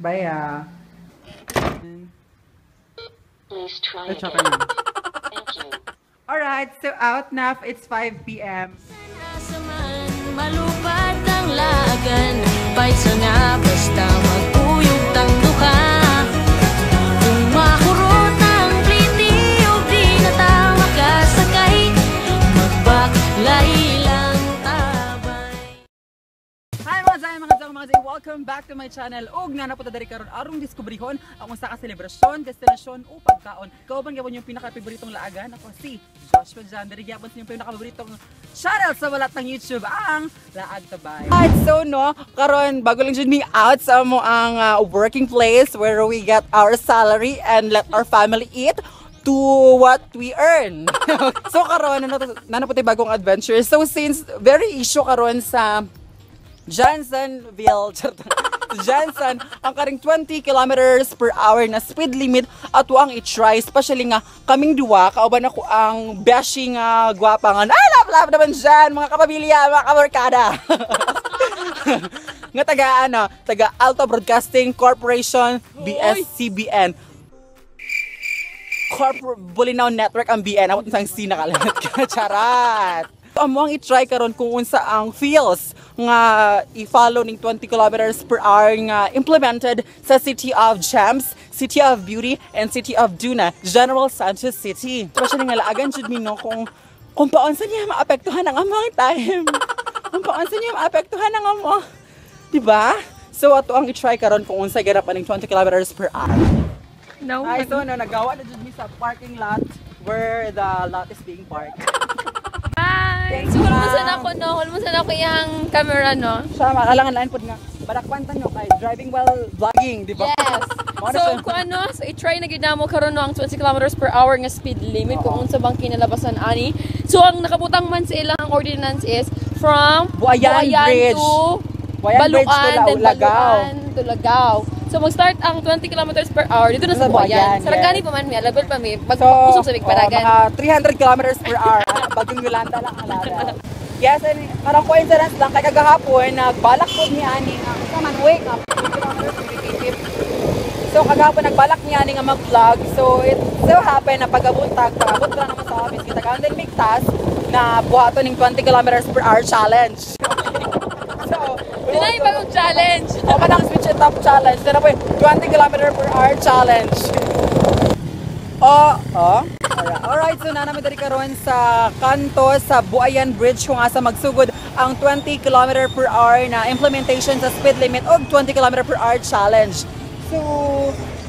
Bye, ah. Please try Let's again. na. Thank you. Alright, so out na. It's 5 p.m. Malupad ang lagan Paisa nga basta welcome back to my channel. Og na po dari karon arong diskubrihon ang usa ka selebrasyon, destinasyon o pagkaon. Ikaw bang gyapon yung pinaka-paboritong laagan? Ako si Joshua Jan. Dari gyapon yung pinaka-paboritong channel sa walat ng YouTube ang Laag Tabay. Alright, so no, karon bago lang jud me out sa mo ang uh, working place where we get our salary and let our family eat to what we earn. so karon na po bagong adventure. So since very issue karon sa Johnsonville, Johnson, ang karing 20 kilometers per hour na speed limit at ang i-try, especially nga kaming duwa, kauban ako ang bashing uh, gwapangan. Ay, love, love naman dyan, mga kapamilya, mga kabarkada. nga taga, ano, taga Alto Broadcasting Corporation, BSCBN. Corporate Bulinaw Network ang BN. Ako isang C nakalimit ka. Charat! Amo ang i-try karon kung unsa ang feels nga i-follow ning 20 kilometers per hour nga implemented sa City of Gems, City of Beauty, and City of Duna, General Sanchez City. Especially nga laagan jud mi no kung kung paon sa niya maapektuhan ang among time. kung paon sa niya maapektuhan ang amo. Di ba? So ato ang i-try karon kung unsa ganap aning 20 kilometers per hour. No. Ay, so no, nagawa na dyan mi sa parking lot where the lot is being parked. So, ma'am. hulmusan ako, no? Hulmusan ako yung camera, no? Siya, maalangan lain po nga. Badakpantan nyo kay driving while vlogging, di ba? Yes! Na so, kung ano, so, i-try na gid mo karon no, ang 20 kilometers per hour nga speed limit kung unsa bang kinalabasan ani. So, ang nakabutang man sa ilang ordinance is from Buayan Bridge. to Buayan Bridge to Baluan, La- then Lagaw. To Lagaw. So, mag-start ang 20 kilometers per hour dito na sa Sa Buayan, Buayan. Sarangani yes. pa man mi, level pa mi. Pag So, sa oh, Bigparagan. mga 300 kilometers per hour. Ah, Bagong Yolanda lang ang lada. Yes, and parang coincidence lang kay kagahapon nagbalak po ni ani nga sa man wake up. So kagahapon nagbalak ni ani nga mag-vlog. So it so happen na pag-abot tag pag-abot ra naman sa office kita kan din big task na buhaton ning 20 kilometers per hour challenge. so, na yung bagong challenge. o ka ng switch it up challenge. Na po yung 20 km per hour challenge. Oh, oh. Alright, so na namin dari karon sa kanto sa Buayan Bridge kung asa magsugod ang 20 km per hour na implementation sa speed limit o 20 km per hour challenge. So,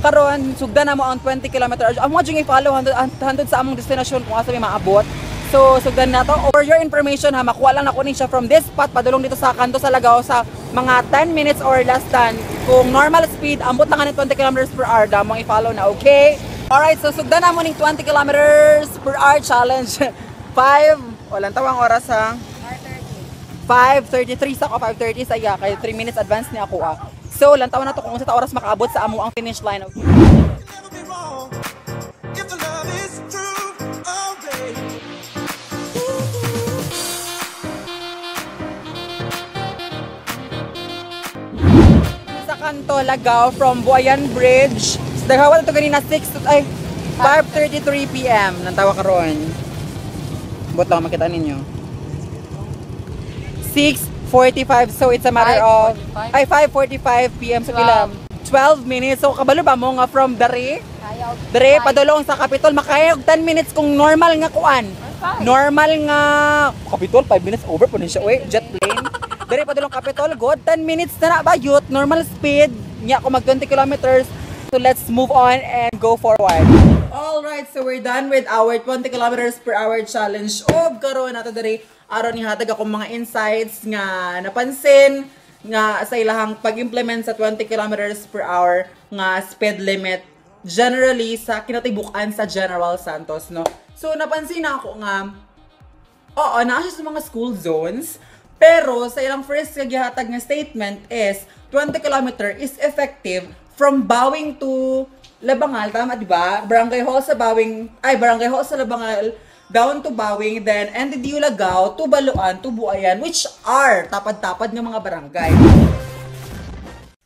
karon sugdan na mo ang 20 km hour. Amo jud i-follow handod handod sa among destination kung asa may maabot. So, sugdan na to. For your information ha, makuha lang ako ni siya from this spot padulong dito sa kanto sa Lagaw sa mga 10 minutes or less than. Kung normal speed, ambot lang ka ng 20 kilometers per hour, damong i-follow na, okay? Alright, so sugdan na mo ning 20 kilometers per hour challenge. 5, walang tawang oras ha? 5.33 sa ako, 5.30 sa iya, kay 3 minutes advance ni ako ah. So, lantaw na to kung sa oras makaabot sa amo ang finish line. Okay? kanto Lagaw from Buayan Bridge. Daghawa to kanina 6 to ay 5:33 PM nang tawa karon. Bot lang makita ninyo. 6:45 so it's a matter of 5:45? ay 5:45 PM so pila 12 minutes. So kabalo ba mo nga from Dare? Dare padulong sa Capitol makaya og 10 minutes kung normal nga kuan. Normal nga Capitol 5 minutes over po siya oy jet plane. Dare padulong Capitol good 10 minutes na na ba youth normal speed nya ko mag 20 kilometers. So let's move on and go forward. All right, so we're done with our 20 kilometers per hour challenge. Og karon nato diri aron ni hatag akong mga insights nga napansin nga sa ilahang pag-implement sa 20 kilometers per hour nga speed limit generally sa kinatibukan sa General Santos no. So napansin na ako nga Oo, naa sa mga school zones. Pero sa ilang first nga gihatag nga statement is 20 km is effective from Bawing to Labangal, tama di ba? Barangay Hall sa Bawing, ay Barangay Hall sa Labangal down to Bawing, then NDDU Lagaw to Baluan to Buayan, which are tapad-tapad ng mga barangay.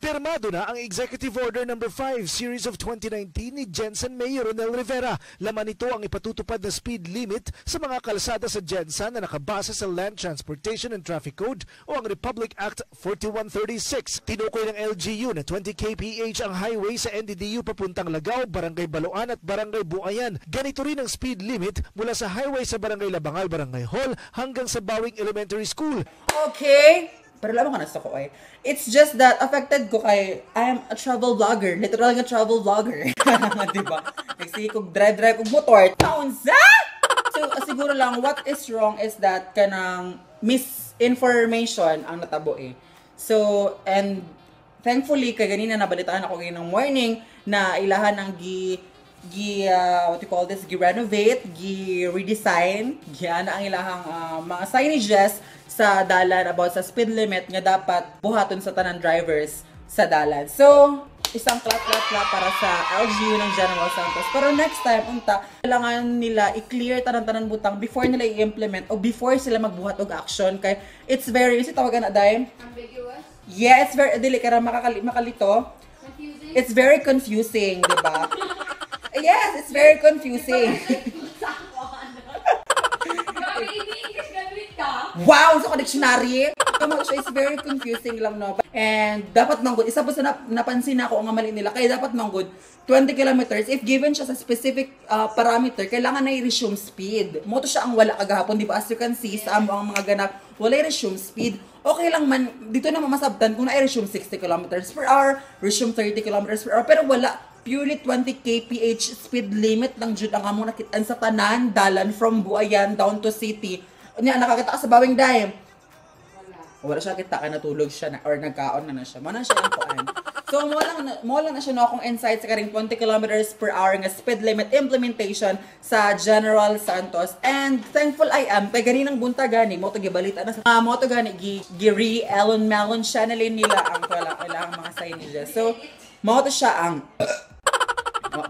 Pirmado na ang Executive Order No. 5 Series of 2019 ni Jensen Mayor Ronel Rivera. Laman nito ang ipatutupad na speed limit sa mga kalsada sa Jensen na nakabase sa Land Transportation and Traffic Code o ang Republic Act 4136. Tinukoy ng LGU na 20 kph ang highway sa NDDU papuntang Lagaw, Barangay Baloan at Barangay Buayan. Ganito rin ang speed limit mula sa highway sa Barangay Labangal, Barangay Hall hanggang sa Bawing Elementary School. Okay. Pero alam ko na sa ko eh. It's just that affected ko kay I'm a travel vlogger. Literal nga travel vlogger. di ba? Nagsige kog drive-drive kog motor. Taon sa! So, siguro lang, what is wrong is that kanang misinformation ang natabo eh. So, and thankfully, kay ganina nabalitaan ako ng morning na ilahan ang gi gi uh, what you call this gi renovate gi redesign giana ang ilahang uh, mga signages sa dalan about sa speed limit nga dapat buhaton sa tanan drivers sa dalan. So isang clap clap clap para sa LGU ng General Santos. Pero next time unta kailangan nila i-clear tanan-tanan butang before nila i-implement o before sila magbuhat og action. Kay it's very is tawagan na dai Ambiguous? yeah it's very dili kara makakali makalito. Confusing? it's very confusing di ba it's very confusing? Wow! Sa dictionary. Tama it's very confusing lang, no? And dapat manggod, isa po sa nap- napansin ako ang mali nila, kaya dapat manggod 20 kilometers, if given siya sa specific uh, parameter, kailangan na i-resume speed. Moto siya ang wala kagahapon, di ba? As you can see, sa amo ang mga ganap, wala i-resume speed. Okay lang man, dito na mamasabtan kung na-resume 60 kilometers per hour, resume 30 kilometers per hour, pero wala purely 20 kph speed limit lang jud ang among nakitaan sa tanan dalan from Buayan down to city. Nya nakakita ka sa Bawing Dime. Wala siya kita ka natulog siya na, or nagkaon na na siya. Mo na siya ang kuan. So mo lang mo lang na siya no akong insight sa karing 20 kilometers per hour nga speed limit implementation sa General Santos. And thankful I am kay ganinang bunta gani mo to gibalita na sa uh, mo to gani gi, giri Ellen Melon channel nila ang wala wala ang mga signages. So mo to siya ang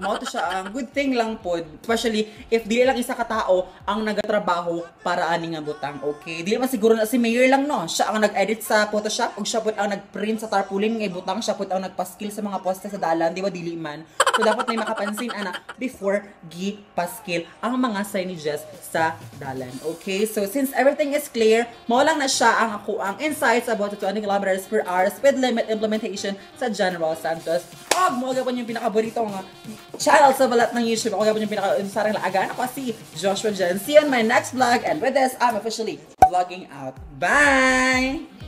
mao to siya ang good thing lang pod especially if dili lang isa ka tao ang nagatrabaho para ani nga butang. Okay dili man siguro na si mayor lang no? Siya ang nag-edit sa Photoshop ug siya pod ang nag-print sa tarpaulin nga butang. Siya pod ang nagpaskil sa mga poste sa dalan di ba dili man? So dapat may makapansin ana before gi paskil ang mga signages sa dalan. Okay so since everything is clear mao lang na siya ang ako ang insights about the 20 kilometers per hour speed limit implementation sa General Santos. Og mo gapon yung pinakaborito nga channel sa balat ng YouTube. Ako gapon yung pinaka-sarang laagan. Ako si Joshua Jen. See you on my next vlog. And with this, I'm officially vlogging out. Bye!